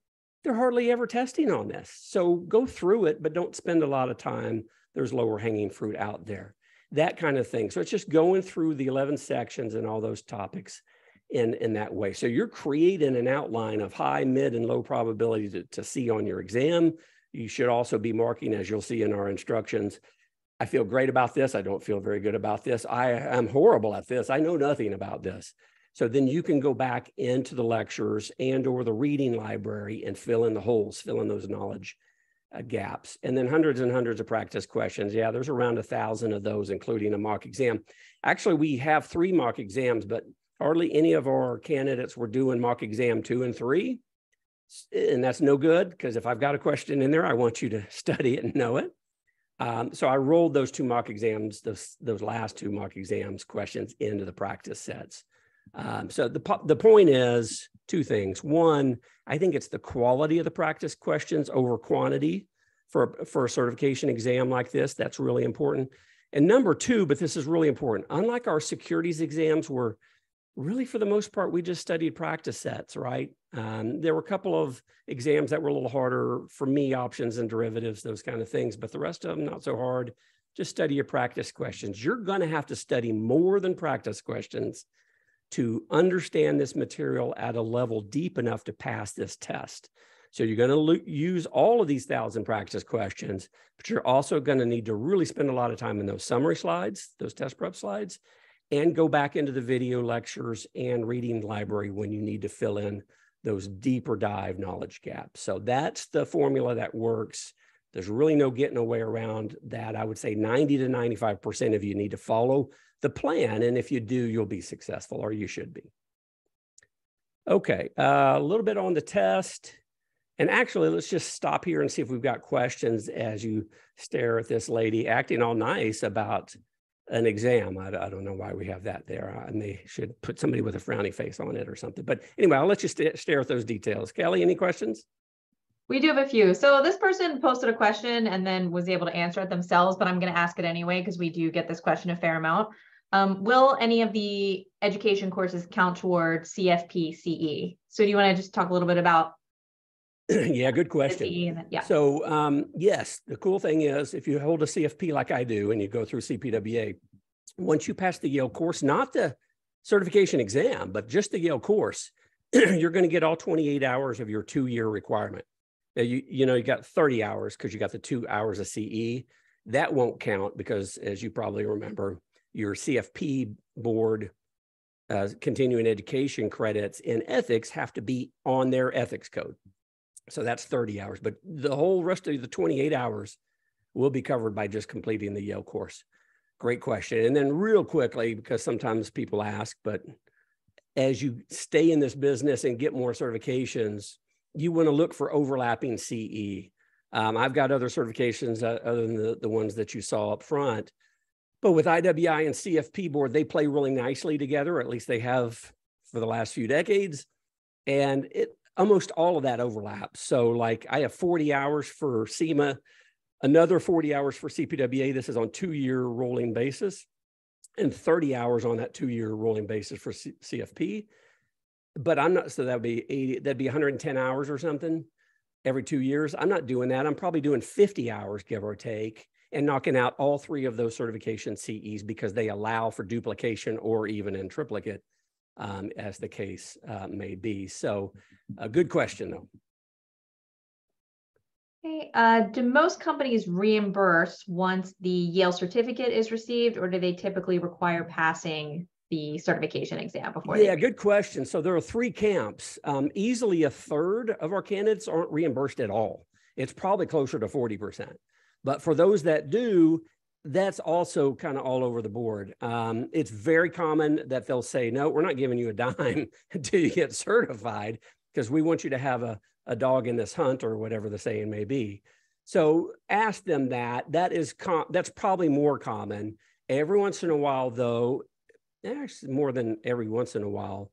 they're hardly ever testing on this. So go through it, but don't spend a lot of time. There's lower hanging fruit out there, that kind of thing. So it's just going through the 11 sections and all those topics in, in that way. So you're creating an outline of high, mid, and low probability to, to see on your exam. You should also be marking, as you'll see in our instructions, I feel great about this. I don't feel very good about this. I am horrible at this. I know nothing about this. So then you can go back into the lectures and or the reading library and fill in the holes, fill in those knowledge uh, gaps. And then hundreds and hundreds of practice questions. Yeah, there's around a thousand of those, including a mock exam. Actually, we have three mock exams, but hardly any of our candidates were doing mock exam two and three. And that's no good because if I've got a question in there, I want you to study it and know it. Um, so I rolled those two mock exams, those, those last two mock exams questions into the practice sets. Um, so the, the point is two things. One, I think it's the quality of the practice questions over quantity for, for a certification exam like this. That's really important. And number two, but this is really important, unlike our securities exams where really for the most part, we just studied practice sets, right? Um, there were a couple of exams that were a little harder for me, options and derivatives, those kind of things, but the rest of them not so hard. Just study your practice questions. You're going to have to study more than practice questions to understand this material at a level deep enough to pass this test. So you're going to use all of these thousand practice questions, but you're also going to need to really spend a lot of time in those summary slides, those test prep slides, and go back into the video lectures and reading library when you need to fill in those deeper dive knowledge gaps. So that's the formula that works. There's really no getting away around that. I would say 90 to 95% of you need to follow the plan. And if you do, you'll be successful or you should be. Okay, uh, a little bit on the test. And actually, let's just stop here and see if we've got questions as you stare at this lady acting all nice about an exam. I, I don't know why we have that there. And they should put somebody with a frowny face on it or something. But anyway, I'll let you st stare at those details. Kelly, any questions? We do have a few. So this person posted a question and then was able to answer it themselves, but I'm going to ask it anyway because we do get this question a fair amount. Um, will any of the education courses count toward CFP CE? So do you want to just talk a little bit about? yeah, good question. Then, yeah. So um, yes, the cool thing is if you hold a CFP like I do and you go through CPWA, once you pass the Yale course, not the certification exam, but just the Yale course, you're going to get all 28 hours of your two-year requirement. You you know you got 30 hours because you got the two hours of CE. That won't count because, as you probably remember, your CFP board uh, continuing education credits in ethics have to be on their ethics code. So that's 30 hours, but the whole rest of the 28 hours will be covered by just completing the Yale course. Great question. And then real quickly, because sometimes people ask, but as you stay in this business and get more certifications, you want to look for overlapping CE. Um, I've got other certifications uh, other than the, the ones that you saw up front but with IWI and CFP board, they play really nicely together, or at least they have for the last few decades. And it almost all of that overlaps. So, like, I have 40 hours for CIMA, another 40 hours for CPWA. This is on two year rolling basis, and 30 hours on that two year rolling basis for C- CFP. But I'm not, so that would be 80, that'd be 110 hours or something every two years. I'm not doing that. I'm probably doing 50 hours, give or take and knocking out all three of those certification CEs because they allow for duplication or even in triplicate, um, as the case uh, may be. So, a good question though. Okay. Uh, do most companies reimburse once the Yale certificate is received, or do they typically require passing the certification exam before? Yeah, good question. So there are three camps. Um, easily a third of our candidates aren't reimbursed at all. It's probably closer to 40%. But for those that do, that's also kind of all over the board. Um, it's very common that they'll say, no, we're not giving you a dime until you get certified because we want you to have a, a dog in this hunt or whatever the saying may be. So ask them that. That is com- that's probably more common. Every once in a while, though, actually more than every once in a while,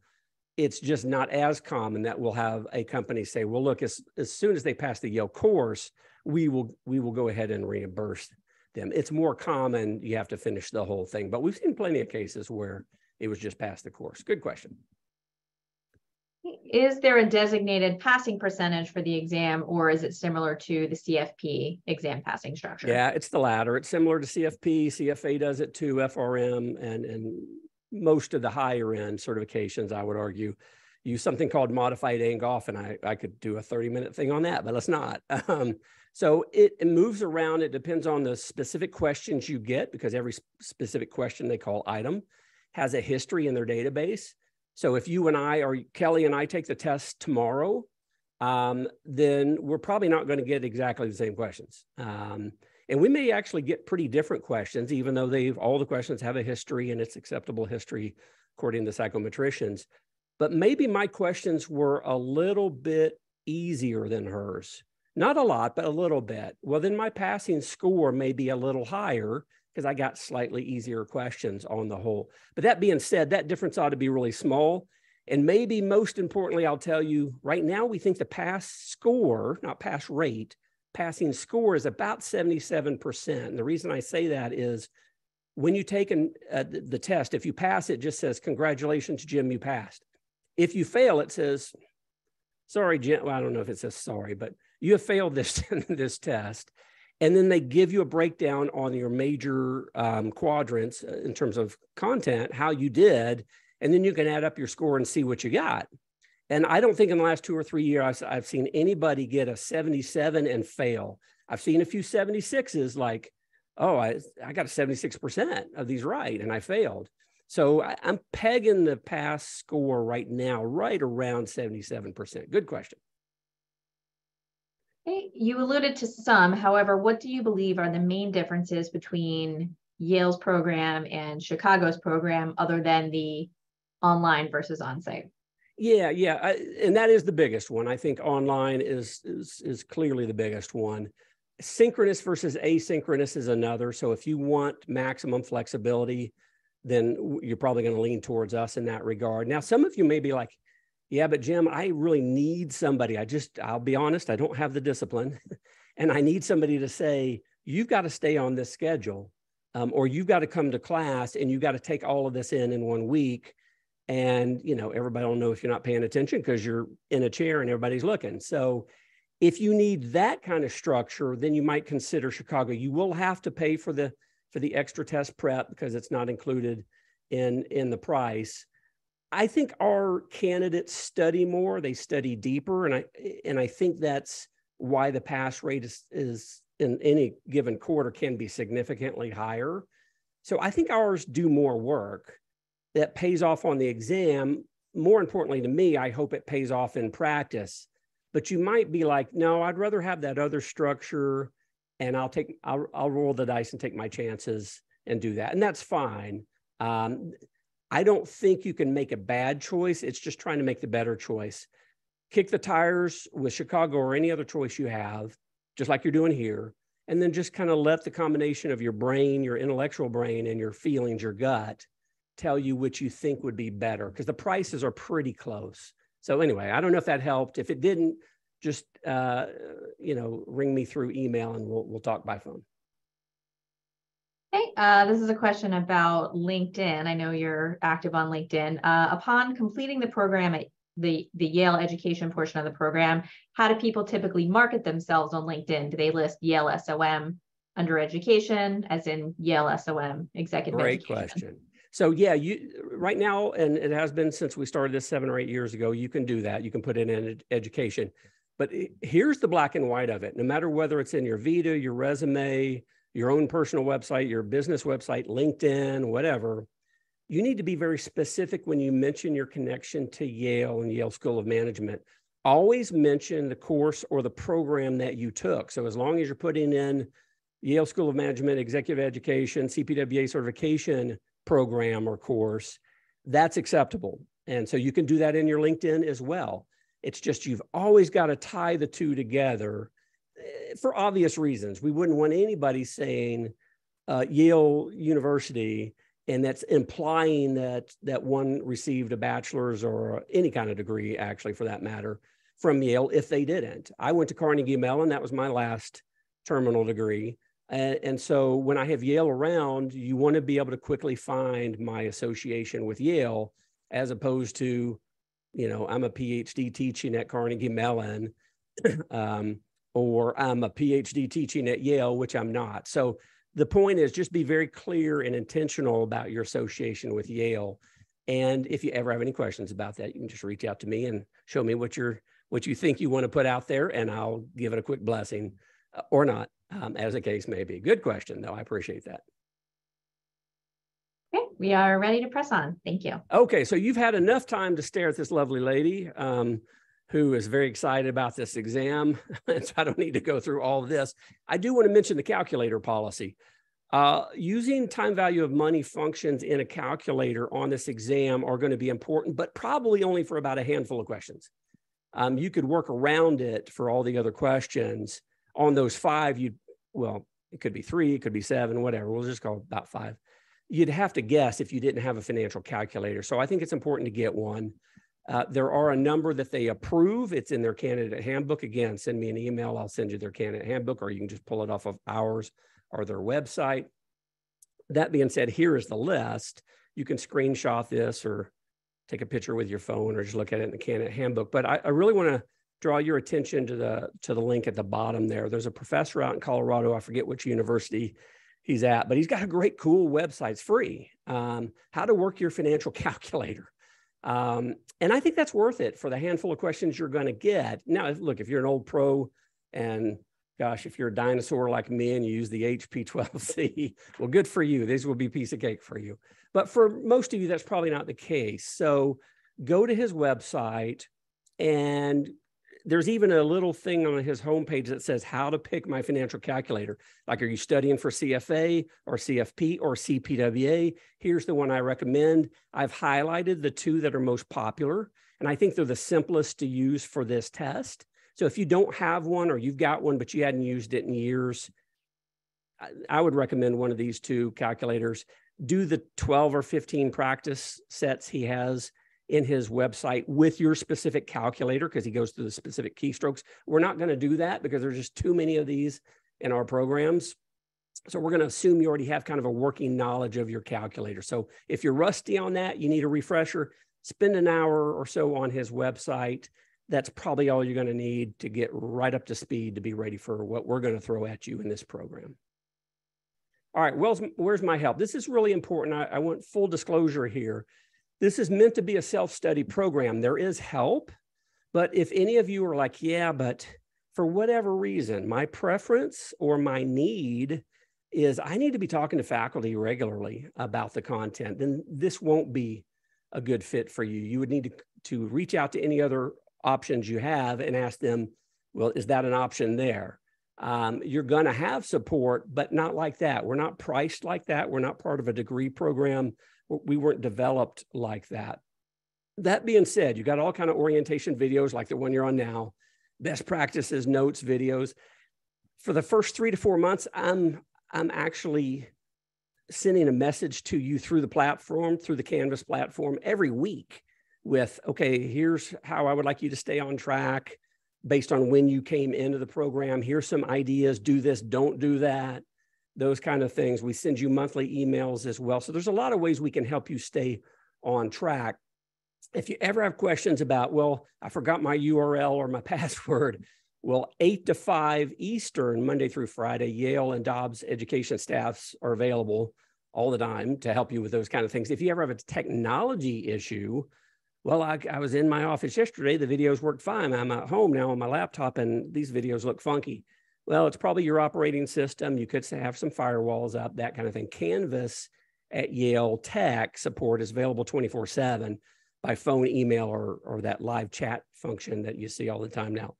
it's just not as common that we'll have a company say, well, look, as, as soon as they pass the Yale course, we will we will go ahead and reimburse them. It's more common you have to finish the whole thing, but we've seen plenty of cases where it was just past the course. Good question. Is there a designated passing percentage for the exam, or is it similar to the CFP exam passing structure? Yeah, it's the latter. It's similar to CFP. CFA does it too, FRM, and and most of the higher end certifications, I would argue, use something called modified Angoff, and I, I could do a 30 minute thing on that, but let's not. Um, so it, it, moves around. It depends on the specific questions you get because every specific question they call item has a history in their database. So if you and I or Kelly and I take the test tomorrow, um, then we're probably not going to get exactly the same questions. Um, and we may actually get pretty different questions, even though they've all the questions have a history and it's acceptable history according to psychometricians. But maybe my questions were a little bit easier than hers Not a lot, but a little bit. Well, then my passing score may be a little higher because I got slightly easier questions on the whole. But that being said, that difference ought to be really small. And maybe most importantly, I'll tell you right now, we think the pass score, not pass rate, passing score is about 77%. And the reason I say that is when you take an, uh, the test, if you pass, it just says, Congratulations, Jim, you passed. If you fail, it says, Sorry, Jim. Well, I don't know if it says sorry, but you have failed this, this test. And then they give you a breakdown on your major um, quadrants uh, in terms of content, how you did. And then you can add up your score and see what you got. And I don't think in the last two or three years I've, seen anybody get a 77 and fail. I've seen a few 76s like, oh, I, I got a 76% of these right and I failed. So I, I'm pegging the pass score right now, right around 77%. Good question. You alluded to some. However, what do you believe are the main differences between Yale's program and Chicago's program, other than the online versus on-site? Yeah, yeah, I, and that is the biggest one. I think online is is is clearly the biggest one. Synchronous versus asynchronous is another. So if you want maximum flexibility, then you're probably going to lean towards us in that regard. Now, some of you may be like, yeah, but Jim, I really need somebody. I just, I'll be honest, I don't have the discipline. and I need somebody to say, you've got to stay on this schedule, um, or you've got to come to class and you've got to take all of this in in one week. And, you know, everybody will know if you're not paying attention because you're in a chair and everybody's looking. So, if you need that kind of structure, then you might consider Chicago. You will have to pay for the for the extra test prep because it's not included in in the price. I think our candidates study more, they study deeper, and I and I think that's why the pass rate is, is in any given quarter can be significantly higher. So I think ours do more work that pays off on the exam. More importantly to me, I hope it pays off in practice. But you might be like, no, I'd rather have that other structure and I'll take I'll I'll roll the dice and take my chances and do that. And that's fine. Um, I don't think you can make a bad choice. It's just trying to make the better choice. Kick the tires with Chicago or any other choice you have, just like you're doing here. And then just kind of let the combination of your brain, your intellectual brain, and your feelings, your gut, tell you which you think would be better because the prices are pretty close. So, anyway, I don't know if that helped. If it didn't, just uh, you know, ring me through email and we'll we'll talk by phone. Hey, uh, this is a question about LinkedIn. I know you're active on LinkedIn. Uh, upon completing the program at the, the Yale education portion of the program, how do people typically market themselves on LinkedIn? Do they list Yale SOM under education, as in Yale SOM executive Great education? question. So yeah, you right now, and it has been since we started this seven or eight years ago. You can do that. You can put it in education. But here's the black and white of it. No matter whether it's in your Vita, your resume, your own personal website, your business website, LinkedIn, whatever, you need to be very specific when you mention your connection to Yale and Yale School of Management. Always mention the course or the program that you took. So as long as you're putting in Yale School of Management, Executive Education, CPWA certification program or course, that's acceptable. And so you can do that in your LinkedIn as well. It's just you've always got to tie the two together for obvious reasons. We wouldn't want anybody saying uh, Yale University and that's implying that that one received a bachelor's or any kind of degree actually for that matter from Yale if they didn't. I went to Carnegie Mellon that was my last terminal degree. And, and so when I have Yale around, you want to be able to quickly find my association with Yale as opposed to, you know, I'm a PhD teaching at Carnegie Mellon. um, or I'm a PhD teaching at Yale, which I'm not. So the point is just be very clear and intentional about your association with Yale. And if you ever have any questions about that, you can just reach out to me and show me what you're what you think you want to put out there, and I'll give it a quick blessing uh, or not, um, as the case may be. Good question, though. I appreciate that. Okay, we are ready to press on. Thank you. Okay, so you've had enough time to stare at this lovely lady. Um, who is very excited about this exam. and so I don't need to go through all this. I do want to mention the calculator policy. Uh, using time value of money functions in a calculator on this exam are going to be important, but probably only for about a handful of questions. Um, you could work around it for all the other questions. On those five, you well, it could be three, it could be seven, whatever. We'll just go about five. You'd have to guess if you didn't have a financial calculator. So I think it's important to get one. Uh, there are a number that they approve. It's in their candidate handbook. Again, send me an email. I'll send you their candidate handbook, or you can just pull it off of ours or their website. That being said, here is the list. You can screenshot this or take a picture with your phone or just look at it in the candidate handbook. But I, I really want to draw your attention to the to the link at the bottom there. There's a professor out in Colorado. I forget which university he's at, but he's got a great, cool website. It's free. Um, how to work your financial calculator. Um, and I think that's worth it for the handful of questions you're going to get. Now, look, if you're an old pro and gosh, if you're a dinosaur like me and you use the HP 12C, well, good for you. This will be piece of cake for you. But for most of you, that's probably not the case. So go to his website and there's even a little thing on his homepage that says how to pick my financial calculator. Like, are you studying for CFA or CFP or CPWA? Here's the one I recommend. I've highlighted the two that are most popular, and I think they're the simplest to use for this test. So if you don't have one or you've got one, but you hadn't used it in years, I would recommend one of these two calculators. Do the 12 or 15 practice sets he has in his website with your specific calculator because he goes through the specific keystrokes. We're not going to do that because there's just too many of these in our programs. So we're going to assume you already have kind of a working knowledge of your calculator. So if you're rusty on that, you need a refresher, spend an hour or so on his website. That's probably all you're going to need to get right up to speed to be ready for what we're going to throw at you in this program. All right, well, where's my help? This is really important. I, I want full disclosure here. This is meant to be a self study program. There is help, but if any of you are like, yeah, but for whatever reason, my preference or my need is I need to be talking to faculty regularly about the content, then this won't be a good fit for you. You would need to, to reach out to any other options you have and ask them, well, is that an option there? Um, you're going to have support, but not like that. We're not priced like that. We're not part of a degree program we weren't developed like that. That being said, you got all kind of orientation videos like the one you're on now, best practices, notes, videos. For the first three to four months, I'm I'm actually sending a message to you through the platform, through the Canvas platform every week with, okay, here's how I would like you to stay on track based on when you came into the program. Here's some ideas, do this, don't do that those kind of things. We send you monthly emails as well. So there's a lot of ways we can help you stay on track. If you ever have questions about, well, I forgot my URL or my password, well, 8 to 5 Eastern, Monday through Friday, Yale and Dobbs education staffs are available all the time to help you with those kind of things. If you ever have a technology issue, well, I, I was in my office yesterday. The videos worked fine. I'm at home now on my laptop and these videos look funky well, it's probably your operating system. You could have some firewalls up, that kind of thing. Canvas at Yale Tech support is available 24 7 by phone, email, or, or that live chat function that you see all the time now.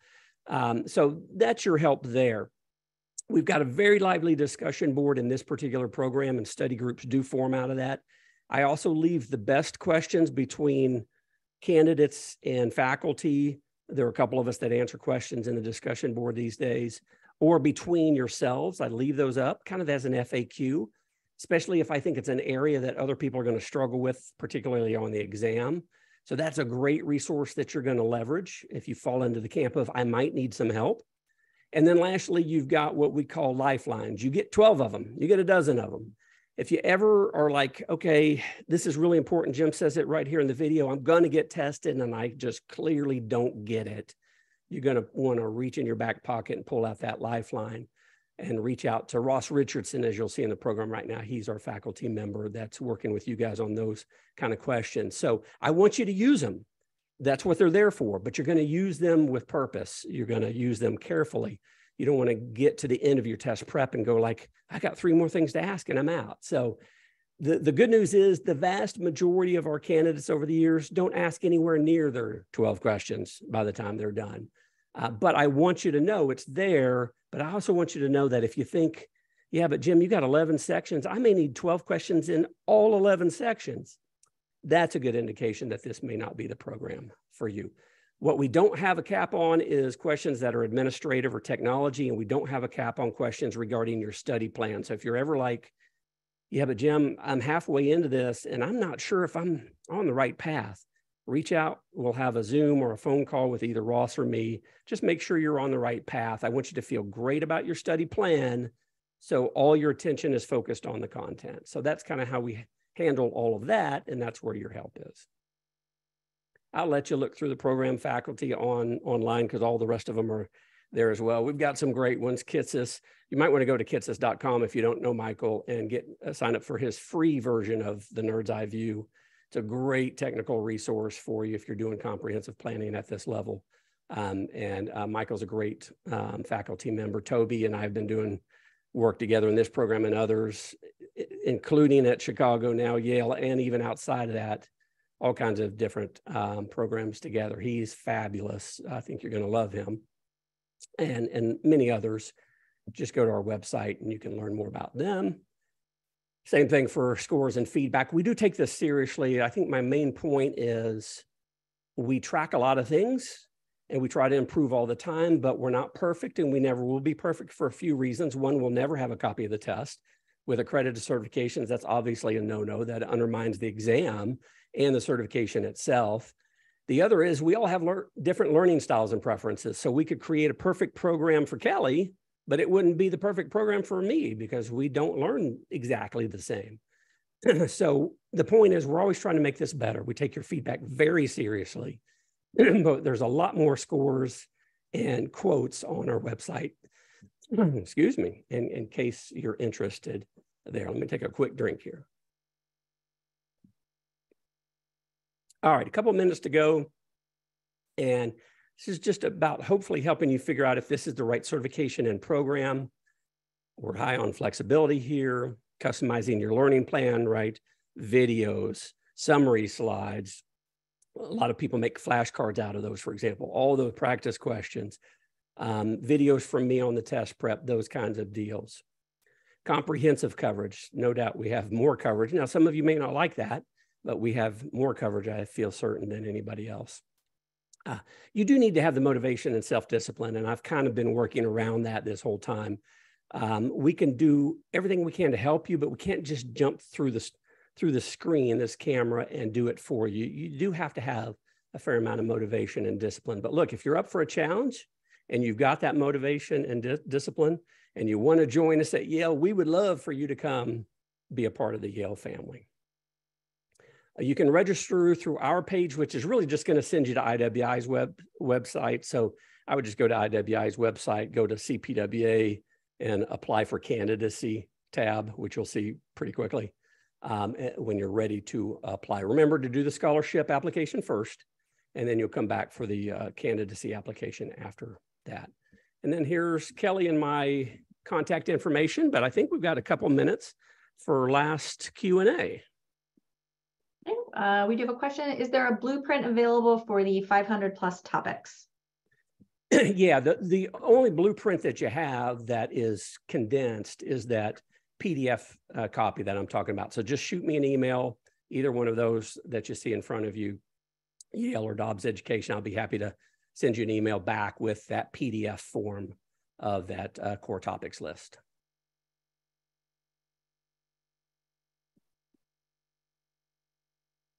Um, so that's your help there. We've got a very lively discussion board in this particular program, and study groups do form out of that. I also leave the best questions between candidates and faculty. There are a couple of us that answer questions in the discussion board these days or between yourselves. I leave those up kind of as an FAQ, especially if I think it's an area that other people are going to struggle with, particularly on the exam. So that's a great resource that you're going to leverage if you fall into the camp of, I might need some help. And then lastly, you've got what we call lifelines. You get 12 of them, you get a dozen of them. If you ever are like, okay, this is really important, Jim says it right here in the video, I'm going to get tested and I just clearly don't get it you're going to want to reach in your back pocket and pull out that lifeline and reach out to Ross Richardson, as you'll see in the program right now. He's our faculty member that's working with you guys on those kind of questions. So I want you to use them. That's what they're there for, but you're going to use them with purpose. You're going to use them carefully. You don't want to get to the end of your test prep and go like, I got three more things to ask and I'm out. So the, the good news is the vast majority of our candidates over the years don't ask anywhere near their 12 questions by the time they're done. Uh, but I want you to know it's there. But I also want you to know that if you think, yeah, but Jim, you got 11 sections, I may need 12 questions in all 11 sections. That's a good indication that this may not be the program for you. What we don't have a cap on is questions that are administrative or technology, and we don't have a cap on questions regarding your study plan. So if you're ever like, yeah, but Jim, I'm halfway into this and I'm not sure if I'm on the right path, reach out. We'll have a Zoom or a phone call with either Ross or me. Just make sure you're on the right path. I want you to feel great about your study plan. So all your attention is focused on the content. So that's kind of how we handle all of that. And that's where your help is. I'll let you look through the program faculty on online because all the rest of them are there as well. We've got some great ones. Kitces, you might want to go to kitces.com if you don't know Michael and get uh, sign up for his free version of the Nerd's Eye View. It's a great technical resource for you if you're doing comprehensive planning at this level. Um, and uh, Michael's a great um, faculty member. Toby and I have been doing work together in this program and others, including at Chicago, now Yale, and even outside of that all kinds of different um, programs together. He's fabulous. I think you're going to love him, and and many others. Just go to our website and you can learn more about them. Same thing for scores and feedback. We do take this seriously. I think my main point is we track a lot of things and we try to improve all the time, but we're not perfect and we never will be perfect for a few reasons. One, we'll never have a copy of the test with accredited certifications. That's obviously a no no that undermines the exam and the certification itself. The other is we all have lear- different learning styles and preferences. So we could create a perfect program for Kelly, but it wouldn't be the perfect program for me because we don't learn exactly the same. so the point is, we're always trying to make this better. We take your feedback very seriously, but there's a lot more scores and quotes on our website. Excuse me, in, in case you're interested there. Let me take a quick drink here. All right, a couple minutes to go. And this is just about hopefully helping you figure out if this is the right certification and program. We're high on flexibility here, customizing your learning plan, right? Videos, summary slides. A lot of people make flashcards out of those, for example, all the practice questions, um, videos from me on the test prep, those kinds of deals. Comprehensive coverage. No doubt we have more coverage. Now, some of you may not like that but we have more coverage, I feel certain, than anybody else. Uh, you do need to have the motivation and self-discipline, and I've kind of been working around that this whole time. Um, we can do everything we can to help you, but we can't just jump through this through the screen, this camera, and do it for you. You do have to have a fair amount of motivation and discipline. But look, if you're up for a challenge and you've got that motivation and di discipline, and you want to join us at Yale, we would love for you to come be a part of the Yale family. You can register through our page, which is really just going to send you to IWI's web website. So I would just go to IWI's website, go to CPWA, and apply for candidacy tab, which you'll see pretty quickly um, eh, when you're ready to apply. Remember to do the scholarship application first, and then you'll come back for the uh, candidacy application after that. And then here's Kelly and my contact information, but I think we've got a couple minutes for last Q&A. Uh, we do have a question. Is there a blueprint available for the 500 plus topics? yeah, the, the only blueprint that you have that is condensed is that PDF uh, copy that I'm talking about. So just shoot me an email, either one of those that you see in front of you, Yale or Dobbs Education. I'll be happy to send you an email back with that PDF form of that uh, core topics list.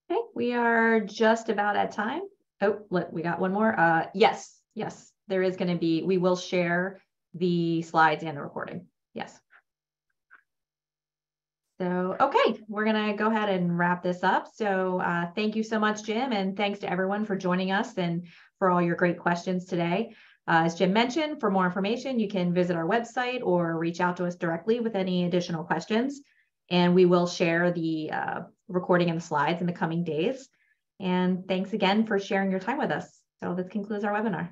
Okay, we are just about at time. Oh, look, we got one more. Uh, yes, yes, there is going to be, we will share the slides and the recording. Yes. So, okay, we're going to go ahead and wrap this up. So uh, thank you so much, Jim, and thanks to everyone for joining us and for all your great questions today. Uh, as Jim mentioned, for more information, you can visit our website or reach out to us directly with any additional questions. And we will share the uh, recording and the slides in the coming days. And thanks again for sharing your time with us. So this concludes our webinar.